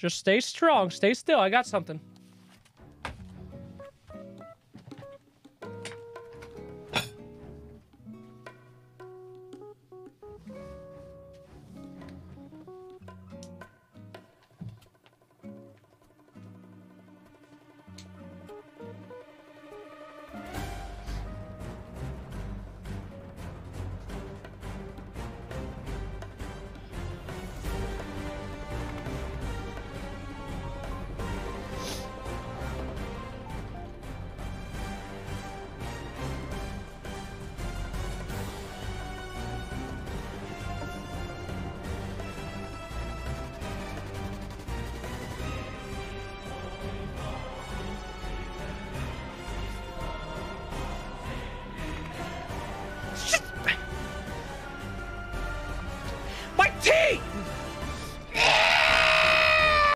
Just stay strong. Stay still. I got something.